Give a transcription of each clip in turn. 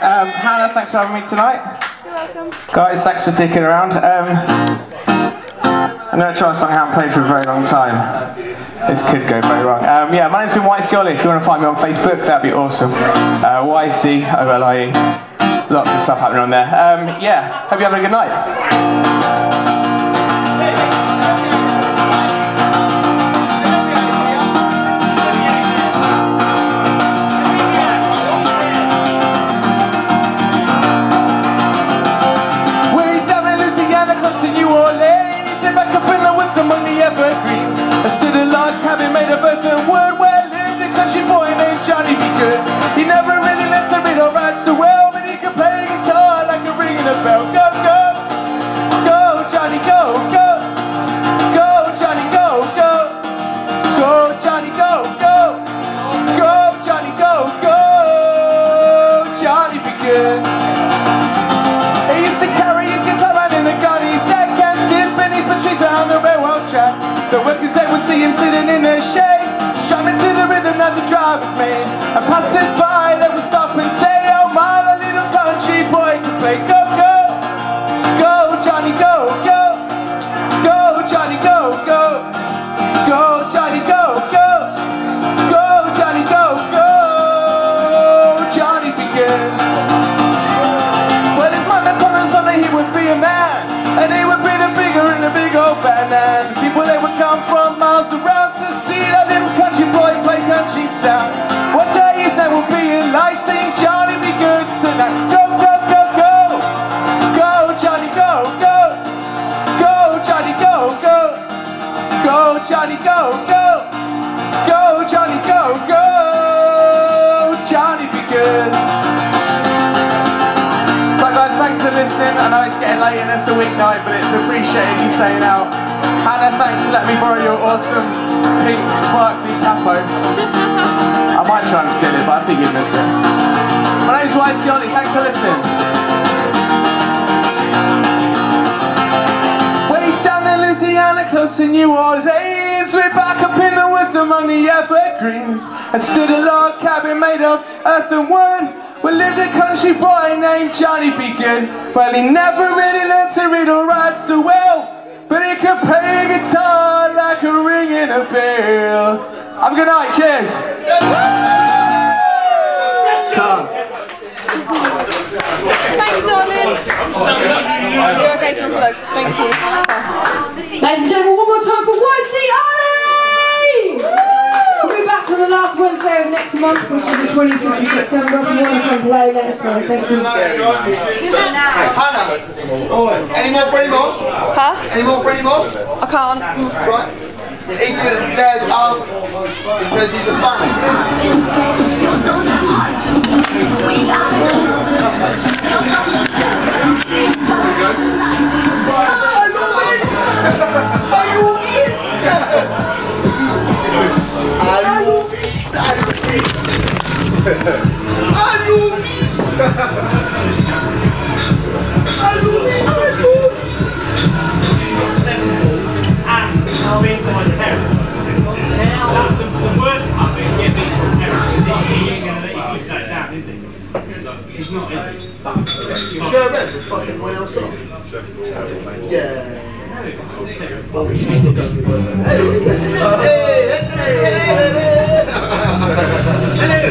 Um, Hannah, thanks for having me tonight. You're welcome. Guys, thanks for sticking around. Um, I'm going to try a song I haven't played for a very long time. This could go very wrong. Um, yeah, my name's been White Ollie. If you want to find me on Facebook, that'd be awesome. Uh, Y-C-O-L-I-E. Lots of stuff happening on there. Um, yeah, hope you're having a good night. And back up in the woods among the evergreens. I stood a log cabin made of earth and wood where lived a country boy named Johnny B. Goode. He never really learned to read or write so well, but he could play guitar like a ringing a bell. Go, go, sitting in the shade, strumming to the rhythm that the drivers made. And passing it's a weeknight, but it's appreciated you staying out. Hannah, thanks for letting me borrow your awesome pink sparkly capo. I might try and steal it, but I think you'd miss it. My name's Ollie, thanks for listening. Way down in Louisiana, close to New Orleans. We're back up in the woods among the evergreens. I stood a log cabin made of earth and wood. Where lived a country boy named Johnny B. Goode. Well, he never really learned to read or write so well. But he could play a guitar like a ring in a bell. Have a good night, cheers. Tom. Thank you, darling. You're okay to unplug. Thank you. Ladies and gentlemen, one more time for YC Olie! We'll be back on the last Wednesday of next month, which is the 25th of September. If you want to come play, let us know. Thank you. Hannah, any more for any more? Huh? Any more for any more? I can't. Mm. Right. Adrian dared ask because he's a fan.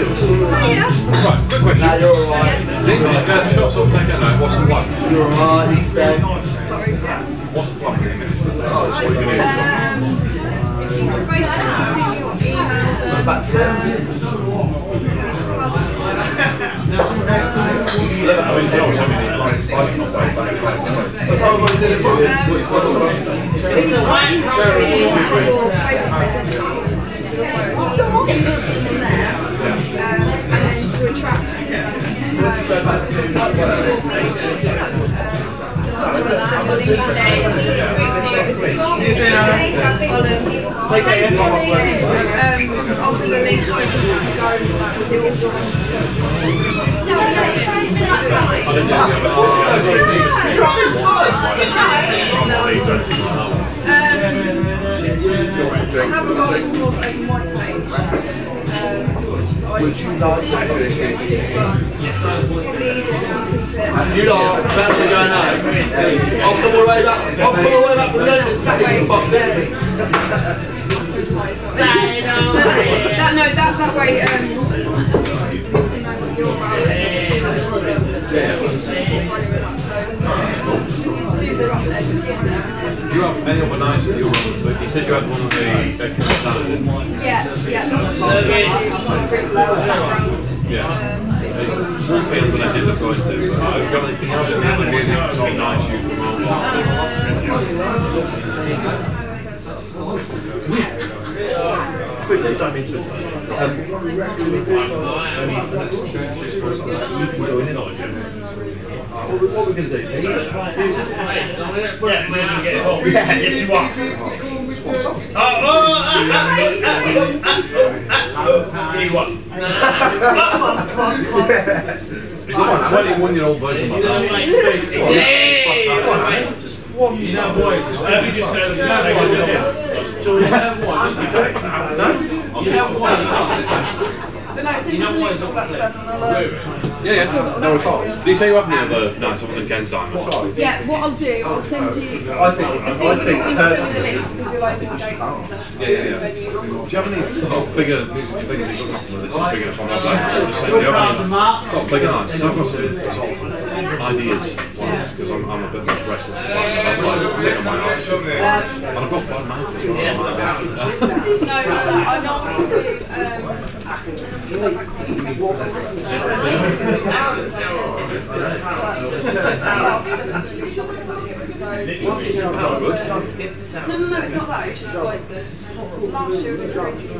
Right, quick question. Nah, you're alright. English first shots or second night, what's the one? You're alright, he's dead. What's the one? Oh, it's what you. Uh, Back to That's how everybody did it for I have a lot of open. Um, Would you like to do You lot, better than going home. I'll come all the way back. I'll come all the way back from London. Fuck this. that no, that that way. Um, yesterday. Do you have any other nights that you run? You said you had one of the Becky Saturday. Yeah, yeah, that's part of it. I've got a pretty low background. Yeah. It's one field that I did look going to. But I've got anything else in the other music that's all nice you promote? Quickly, don't mean to. Um, you can join in on it. What we- going to do? Yes you are. Oh, oh, ah, ah, ah, ah, ah, ah, ah, you are. It's like a 21 year old version that. One. You have one. You have one. But no, talk about stuff and I'll, uh, Yeah, yeah. No recalls. Do you say you have any other nights other than Ken's Diamond? yeah, what I'll do, I'll send you. I think, I'll see if you think can send me personally, the link with your like dates and stuff. Yeah, yeah, yeah. Do you have any sort of bigger music things you're looking for? This is big enough on our side. Just saying, do you have any sort of bigger nights? So I've got some sort of ideas, because I'm, I'm a bit more restless to find out like sit on my arse. And I've got bad mouth as well. I might be able to- No, so I normally do, um, good. No, no, no, it's not that. It's just like last year we tried this year.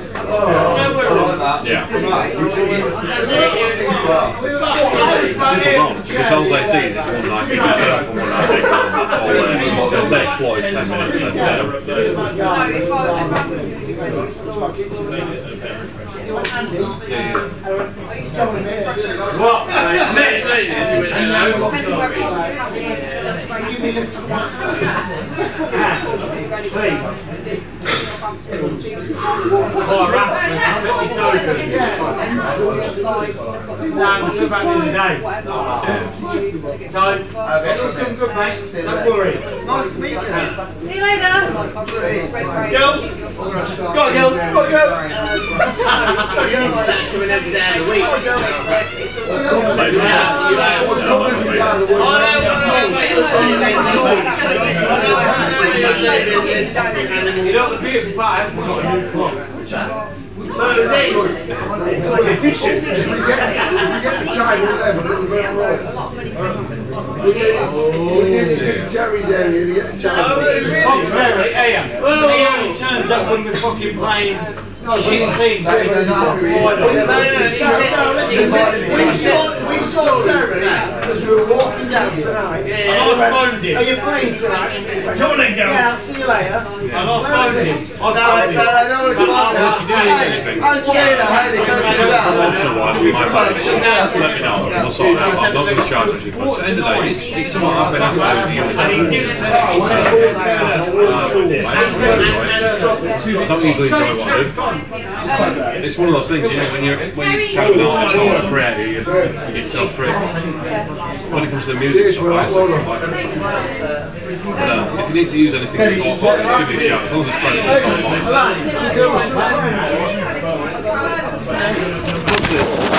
Yeah. Because sounds like sees it's one night, you can for one night, they that's all there. Their slot is 10 minutes, What? Me, me. Where people have Rasmus, put your toes in. Nah, we'll do back in the day. So, it'll come good, mate. Don't worry. Nice to meet you. See you later. Girls. Go on, girls! Go on, girls! You know, the beautiful part, I haven't got a new clock. So is it. It's like a tissue. Jerry there, you get a chance. Tom Terry, Ian. Ian turns up when we're fucking playing shit teams. That is not happy We saw, we saw Terry as we were walking down tonight. And I phoned Are you him. playing tonight? Come on then, Yeah, I'll girls. see you later. And I phoned him. I No, phoned no, him. I don't want to come on now. If you do need anything, I'm Jerry now, hey, they can't sit once in down. a while, we might buy it. Let me know, we'll sort it out. I'm not going to charge anything, but at the end of the day, it's, it's something I've been after over the years. And he didn't turn up. He said, "Paul Turner, all. I don't usually enjoy what I do. It's one of those things, you know, when you're when you kind of know it's a prayer, you, get self prayer. When it comes to the music, it's all right. so uh, if you need to use anything, it's give it a shout. As long as it's friendly.